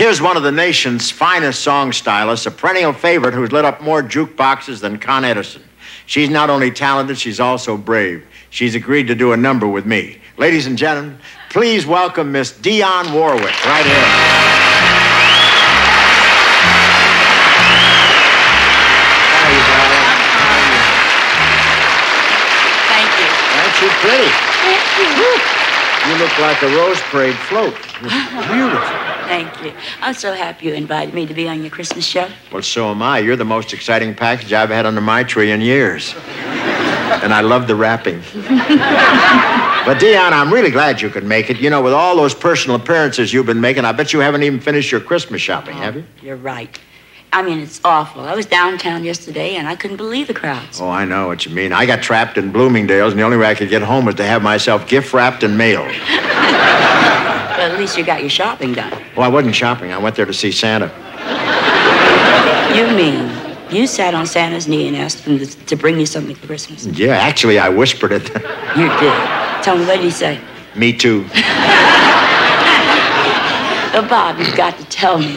Here's one of the nation's finest song stylists, a perennial favorite who's lit up more jukeboxes than Con Edison. She's not only talented, she's also brave. She's agreed to do a number with me. Ladies and gentlemen, please welcome Miss Dionne Warwick right here. How are you, darling? Thank you. Aren't you pretty? You. You look like a Rose Parade float. Beautiful. Thank you. I'm so happy you invited me to be on your Christmas show. Well, so am I. You're the most exciting package I've had under my tree in years. And I love the wrapping. but, Dionne, I'm really glad you could make it. You know, with all those personal appearances you've been making, I bet you haven't even finished your Christmas shopping, have you? Oh, you're right. I mean, it's awful. I was downtown yesterday and I couldn't believe the crowds. Oh, I know what you mean. I got trapped in Bloomingdale's, and the only way I could get home was to have myself gift wrapped and mailed. But at least you got your shopping done. Well, I wasn't shopping. I went there to see Santa. You mean you sat on Santa's knee and asked him to, to bring you something for Christmas? Yeah, actually, I whispered it. You did. Tell me, what did he say? Me too. Oh, Bob, you've got to tell me.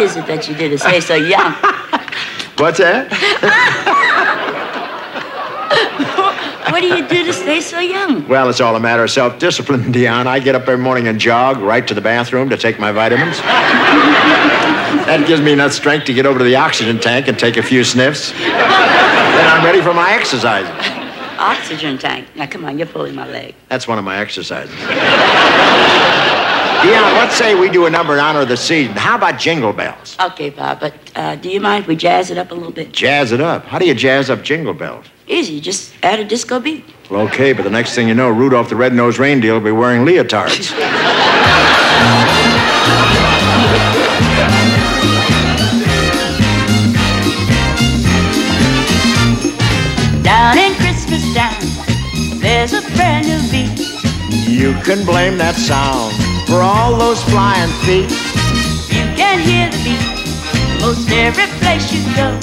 What is it that you did to stay so young? What's that? What do you do to stay so young? Well, it's all a matter of self discipline, Dionne. I get up every morning and jog right to the bathroom to take my vitamins. that gives me enough strength to get over to the oxygen tank and take a few sniffs. then I'm ready for my exercises. Oxygen tank. Now, come on, you're pulling my leg. That's one of my exercises. Dionne, let's say we do a number in honor of the season. How about jingle bells? Okay, Bob, but uh, do you mind if we jazz it up a little bit? Jazz it up. How do you jazz up jingle bells? Easy, just add a disco beat. Well, okay, but the next thing you know, Rudolph the Red-Nosed Reindeer will be wearing leotards. Down in Christmas Town, there's a brand new beat. you can blame that sound for all those flying feet. You can hear the beat most every place you go.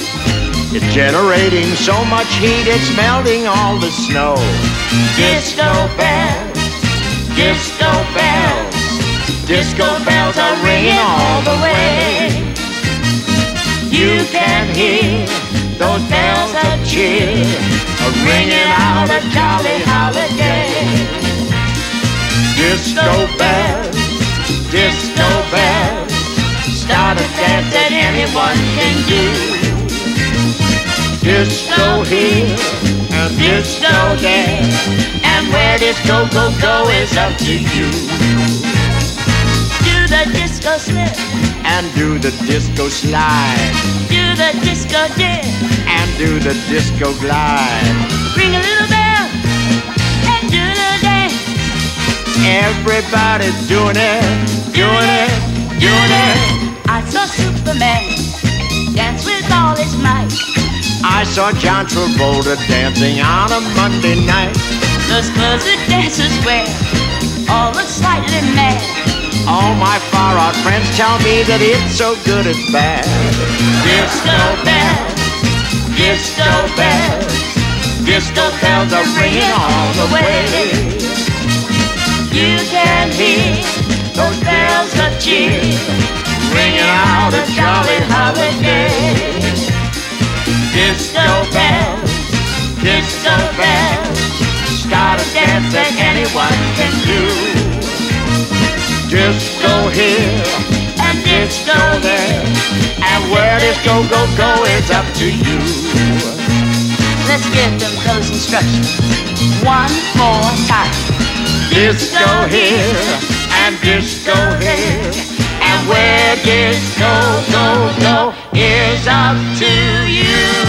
It's generating so much heat, it's melting all the snow. Disco bells, disco bells, Disco bells are ringing all the way. You can hear those bells of cheer are ringing out a jolly holiday. Disco bells, disco bells, start a dance that anyone can do. Disco here and disco there, and where disco go go is up to you. Do the disco slip, And do the disco slide, do the disco dip, and do the disco glide. ring a little Everybody's doing it, doing it, doing it. I saw Superman dance with all his might. I saw John Travolta dancing on a Monday night. Those clothes that dancers wear all look slightly mad. All my far out friends tell me that it's so good it's bad. Disco bells, disco bells, Disco bells are ringing all the way. Can hear Those bells of cheer ringing out a jolly holiday. Disco bells, disco bells, start a dance that anyone can do. Disco here and disco there, and where disco go go is up to you. Let's give them those instructions one more time. Disco here and disco here, and where disco go go is up to you.